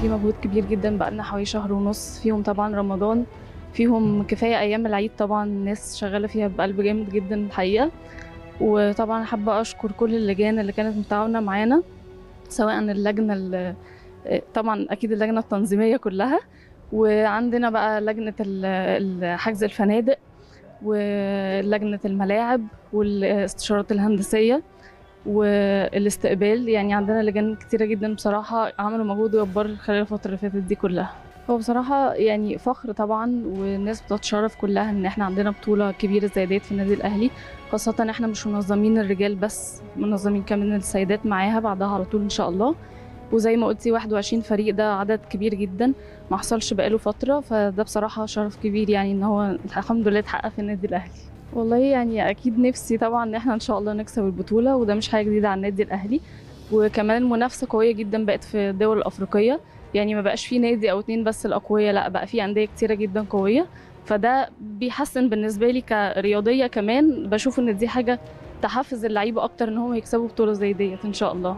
في مجهود كبير جدا بقالنا حوالي شهر ونص فيهم طبعا رمضان. فيهم كفاية أيام العيد طبعا الناس شغالة فيها بقلب جامد جدا الحقيقة. وطبعا حابة أشكر كل اللجان اللي كانت متعاونه معانا سواء اللجنة ال- طبعا أكيد اللجنة التنظيمية كلها وعندنا بقى لجنة حجز الفنادق ولجنه الملاعب والاستشارات الهندسية. والاستقبال. يعني عندنا لجان كتيرة جدا بصراحة عملوا مجهود جبار خلال الفترة اللي فاتت دي كلها. هو بصراحة يعني فخر طبعا والناس بتتشرف كلها إن إحنا عندنا بطولة كبيرة زي ديت في النادي الأهلي. خاصة إن إحنا مش منظمين الرجال بس منظمين كمان السيدات معاها بعدها على طول إن شاء الله. وزي ما قلتي 21 فريق ده عدد كبير جدا ما حصلش بقاله فترة. فده بصراحة شرف كبير يعني إن هو الحمد لله اتحقق في النادي الأهلي. والله يعني أكيد نفسي طبعا إن إحنا إن شاء الله نكسب البطولة وده مش حاجة جديدة على النادي الأهلي. وكمان المنافسة قوية جدا بقت في الدول الأفريقية. يعني ما بقاش في نادي أو اتنين بس الأقوياء لأ بقى في أندية كتيرة جدا قوية. فده بيحسن بالنسبة لي كرياضية كمان. بشوف إن دي حاجة تحفز اللعيبة أكتر إن هم يكسبوا بطولة زي ديت إن شاء الله.